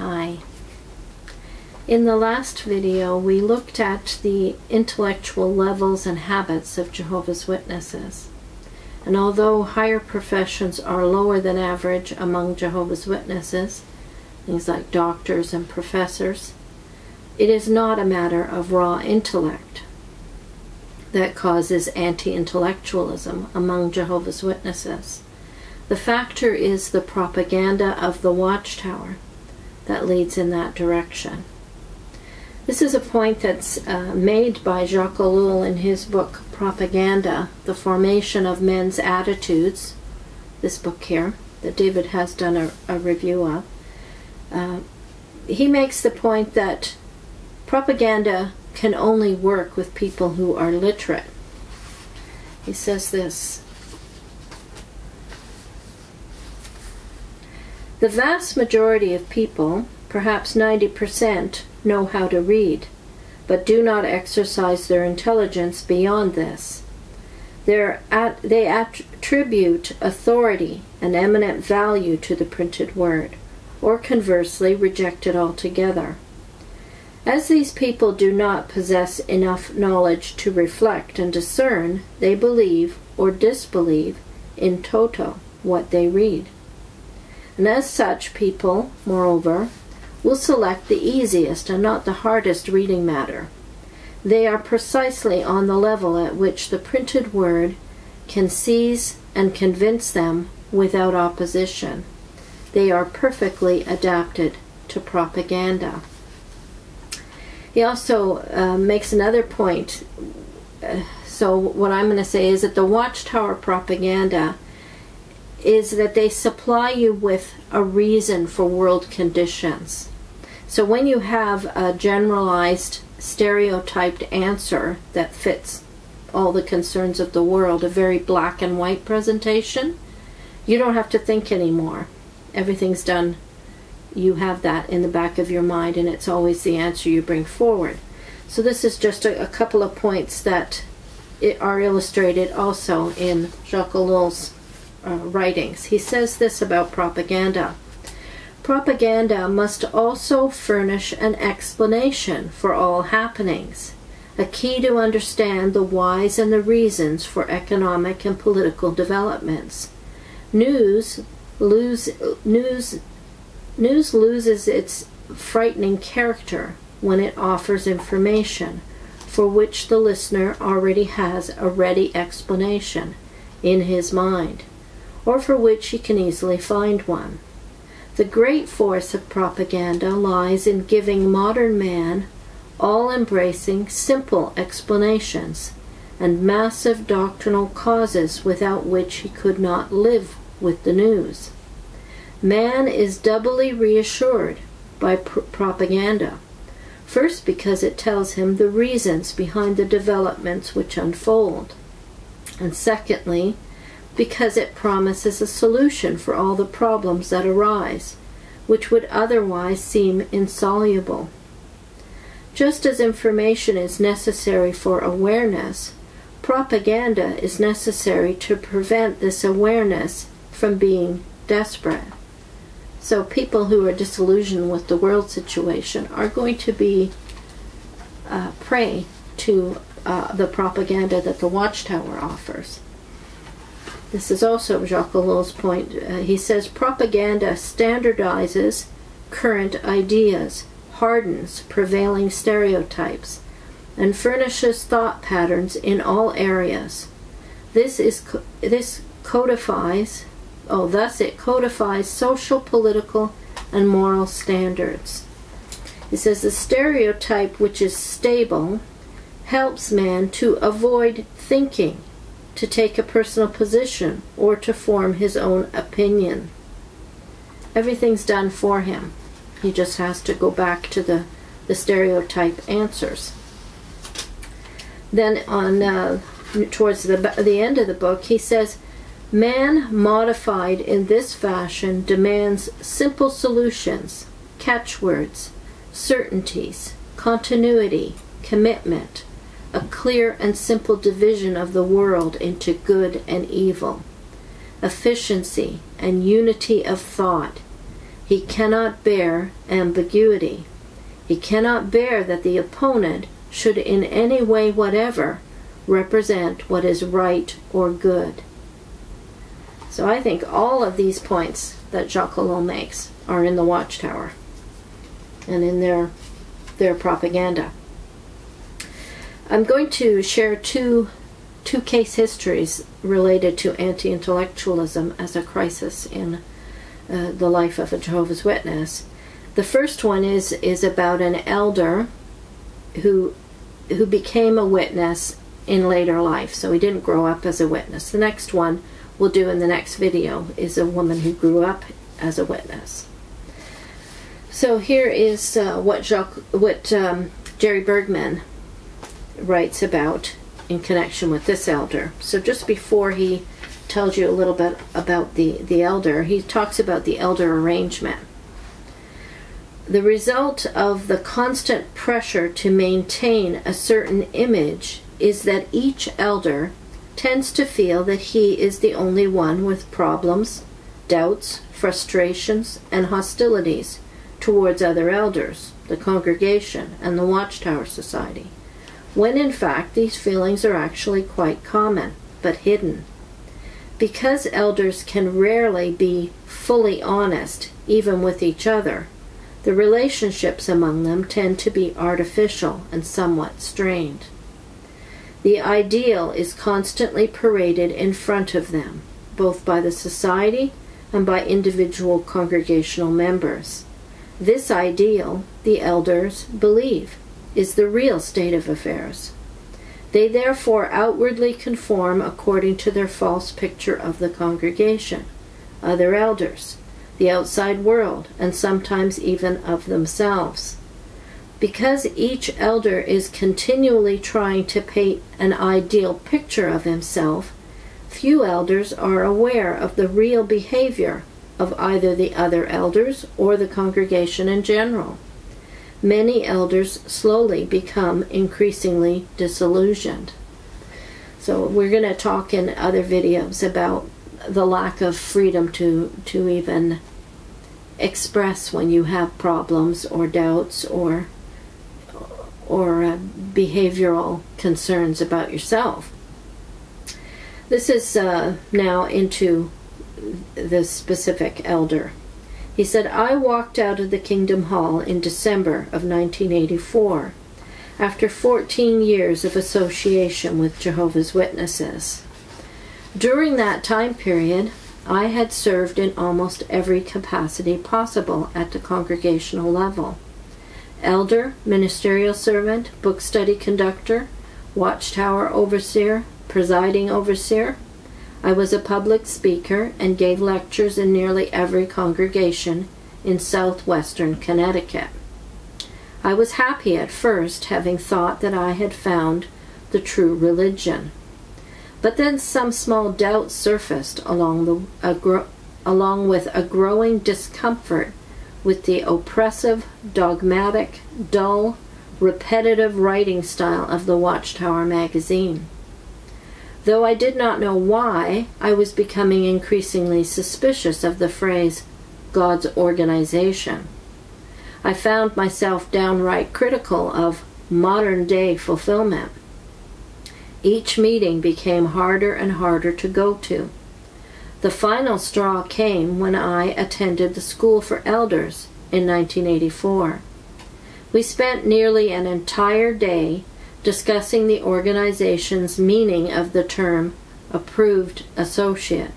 Hi. In the last video, we looked at the intellectual levels and habits of Jehovah's Witnesses. And although higher professions are lower than average among Jehovah's Witnesses, things like doctors and professors, it is not a matter of raw intellect that causes anti intellectualism among Jehovah's Witnesses. The factor is the propaganda of the watchtower that leads in that direction. This is a point that's uh, made by Jacques Ellul in his book Propaganda The Formation of Men's Attitudes, this book here, that David has done a, a review of. Uh, he makes the point that propaganda can only work with people who are literate. He says this The vast majority of people, perhaps 90%, know how to read, but do not exercise their intelligence beyond this. At, they attribute authority and eminent value to the printed word, or conversely reject it altogether. As these people do not possess enough knowledge to reflect and discern, they believe or disbelieve in toto what they read. And as such people, moreover, will select the easiest and not the hardest reading matter. They are precisely on the level at which the printed word can seize and convince them without opposition. They are perfectly adapted to propaganda. He also uh, makes another point. Uh, so, what I'm going to say is that the Watchtower propaganda is that they supply you with a reason for world conditions. So when you have a generalized, stereotyped answer that fits all the concerns of the world, a very black and white presentation, you don't have to think anymore. Everything's done. You have that in the back of your mind, and it's always the answer you bring forward. So this is just a, a couple of points that are illustrated also in Jacques Ellul's uh, writings. He says this about propaganda. Propaganda must also furnish an explanation for all happenings, a key to understand the whys and the reasons for economic and political developments. News, lose, news, news loses its frightening character when it offers information for which the listener already has a ready explanation in his mind, or for which he can easily find one. The great force of propaganda lies in giving modern man all embracing simple explanations and massive doctrinal causes without which he could not live with the news. Man is doubly reassured by pr- propaganda. First, because it tells him the reasons behind the developments which unfold. And secondly, because it promises a solution for all the problems that arise, which would otherwise seem insoluble. Just as information is necessary for awareness, propaganda is necessary to prevent this awareness from being desperate. So, people who are disillusioned with the world situation are going to be uh, prey to uh, the propaganda that the Watchtower offers. This is also Jacques Ellul's point. Uh, he says propaganda standardizes current ideas, hardens prevailing stereotypes, and furnishes thought patterns in all areas. This is this codifies, oh, thus it codifies social, political, and moral standards. He says the stereotype which is stable helps man to avoid thinking to take a personal position or to form his own opinion. Everything's done for him. He just has to go back to the, the stereotype answers. Then on uh, towards the the end of the book, he says, "Man modified in this fashion demands simple solutions, catchwords, certainties, continuity, commitment, clear and simple division of the world into good and evil, efficiency and unity of thought. He cannot bear ambiguity. He cannot bear that the opponent should in any way whatever represent what is right or good. So I think all of these points that Jacques makes are in the Watchtower and in their their propaganda. I'm going to share two two case histories related to anti-intellectualism as a crisis in uh, the life of a Jehovah's Witness. The first one is is about an elder who who became a witness in later life, so he didn't grow up as a witness. The next one we'll do in the next video is a woman who grew up as a witness. So here is uh, what Jacques, what um, Jerry Bergman writes about in connection with this elder. So just before he tells you a little bit about the, the elder, he talks about the elder arrangement. The result of the constant pressure to maintain a certain image is that each elder tends to feel that he is the only one with problems, doubts, frustrations, and hostilities towards other elders, the congregation, and the Watchtower Society, when in fact these feelings are actually quite common, but hidden. Because elders can rarely be fully honest, even with each other, the relationships among them tend to be artificial and somewhat strained. The ideal is constantly paraded in front of them, both by the society and by individual congregational members. This ideal, the elders believe, is the real state of affairs. They therefore outwardly conform according to their false picture of the congregation, other elders, the outside world, and sometimes even of themselves. Because each elder is continually trying to paint an ideal picture of himself, few elders are aware of the real behavior of either the other elders or the congregation in general. Many elders slowly become increasingly disillusioned. So we're going to talk in other videos about the lack of freedom to to even express when you have problems or doubts or or uh, behavioral concerns about yourself. This is uh, now into the specific elder. He said, I walked out of the Kingdom Hall in December of 1984 after 14 years of association with Jehovah's Witnesses. During that time period, I had served in almost every capacity possible at the congregational level elder, ministerial servant, book study conductor, watchtower overseer, presiding overseer, I was a public speaker and gave lectures in nearly every congregation in southwestern Connecticut. I was happy at first, having thought that I had found the true religion. But then some small doubts surfaced along, the, along with a growing discomfort with the oppressive, dogmatic, dull, repetitive writing style of the Watchtower magazine. Though I did not know why, I was becoming increasingly suspicious of the phrase God's organization. I found myself downright critical of modern day fulfillment. Each meeting became harder and harder to go to. The final straw came when I attended the School for Elders in 1984. We spent nearly an entire day discussing the organization's meaning of the term approved associate.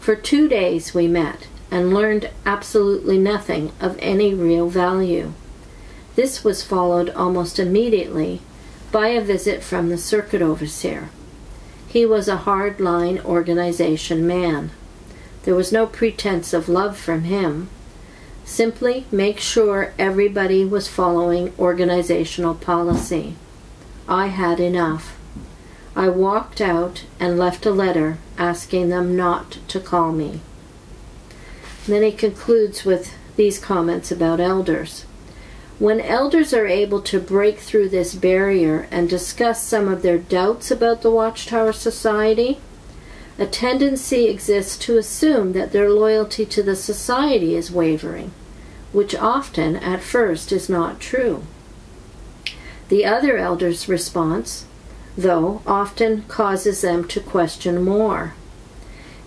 For two days we met and learned absolutely nothing of any real value. This was followed almost immediately by a visit from the circuit overseer. He was a hard-line organization man. There was no pretense of love from him. Simply make sure everybody was following organizational policy. I had enough. I walked out and left a letter asking them not to call me. Then he concludes with these comments about elders. When elders are able to break through this barrier and discuss some of their doubts about the Watchtower Society, a tendency exists to assume that their loyalty to the society is wavering, which often, at first, is not true. The other elders' response, though, often causes them to question more.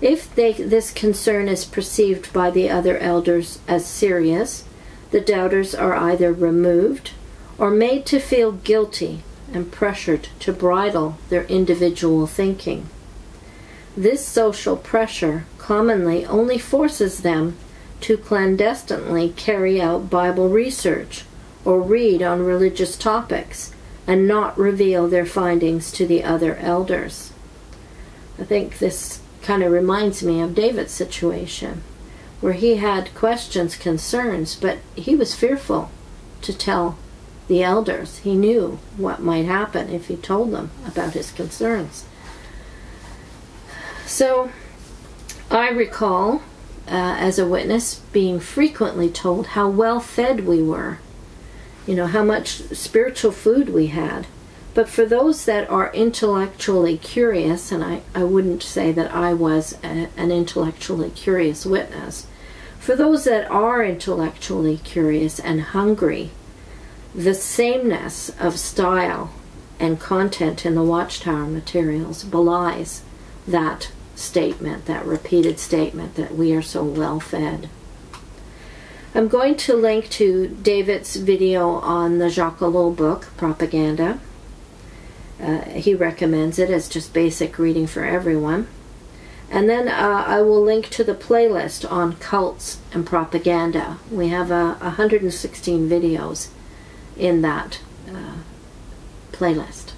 If they, this concern is perceived by the other elders as serious, the doubters are either removed or made to feel guilty and pressured to bridle their individual thinking. This social pressure commonly only forces them to clandestinely carry out Bible research or read on religious topics and not reveal their findings to the other elders. I think this kind of reminds me of David's situation, where he had questions, concerns, but he was fearful to tell the elders. He knew what might happen if he told them about his concerns. So I recall, uh, as a witness, being frequently told how well fed we were, you know, how much spiritual food we had. But for those that are intellectually curious, and I, I wouldn't say that I was a, an intellectually curious witness, for those that are intellectually curious and hungry, the sameness of style and content in the Watchtower materials belies that statement, that repeated statement that we are so well fed. I'm going to link to David's video on the Jacques book, Propaganda. Uh, he recommends it as just basic reading for everyone. And then uh, I will link to the playlist on cults and propaganda. We have uh, 116 videos in that uh, playlist.